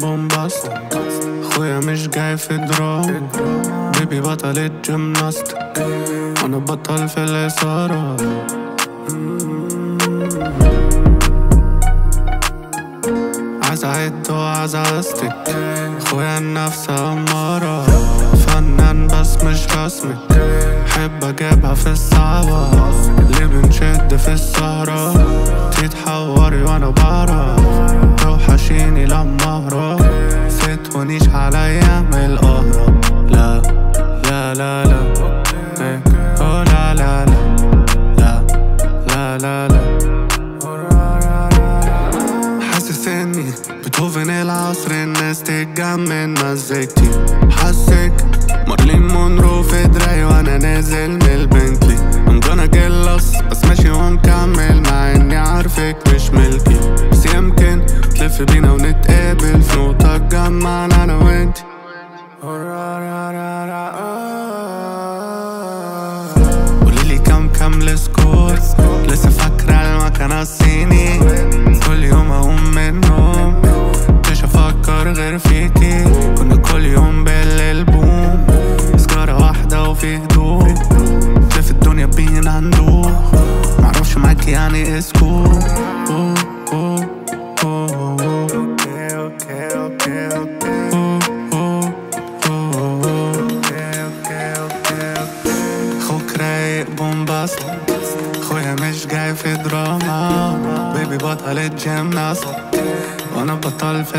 بومباست خويا مش جاي في درام بيبي بطل الجيمناست وأنا بطل في الإثارة عايز أعد وعايز أستك خويا النفس أمارة. فنان بس مش رسمي حب أجيبها في الصعبة اللي بنشد في السهرة. تتحوري وأنا بعرف توحشيني لما أهرب ستونيش عليا من الأهرب لا لا لا لا. العصر الناس تتجمن مزيكتي حاسك مارلين مونرو في دراعي وأنا نازل من البنتلي I'm gonna get lost بس ماشي ومكمل مع اني عارفك مش ملكي بس يمكن تلف بينا ونتقابل في نقطة تجمعنا أنا وانتي وفي هدوء في الدنيا بينا ندوخ معرفش معاكي يعني اسكو أوه. خوك رايق في وأنا بطل في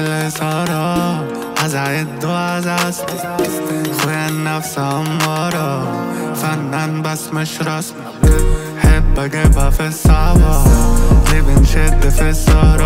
از عید دو از هستی خوی نفس هم بارا فنن بسمش رسم هب بگه بف سوا لیبین شد فسارا